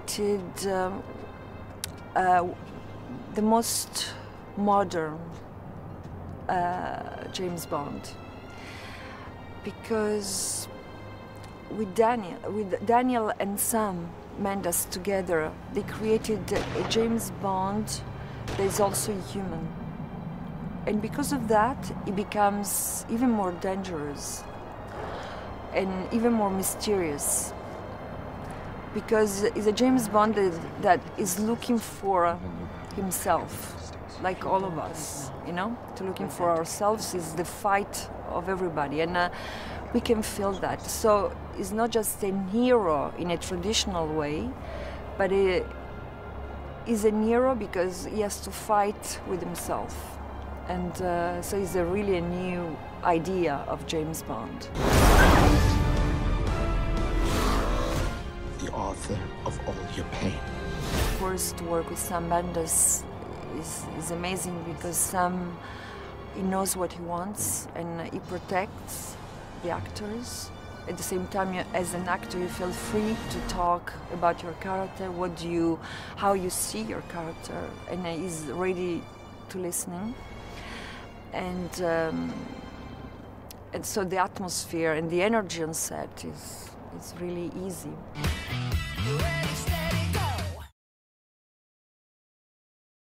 created um, uh, the most modern uh, James Bond because with Daniel, with Daniel and Sam Mendes together, they created a James Bond that is also human. And because of that, it becomes even more dangerous and even more mysterious. Because it's a James Bond that is looking for himself, like all of us, you know? To looking for ourselves is the fight of everybody. And uh, we can feel that. So it's not just a hero in a traditional way, but is a hero because he has to fight with himself. And uh, so it's a really a new idea of James Bond. Author of all your pain. Of course, to work with Sam Mendes is, is amazing because Sam he knows what he wants and he protects the actors. At the same time, as an actor, you feel free to talk about your character, what do you, how you see your character, and he's ready to listening. And um, and so the atmosphere and the energy on set is is really easy.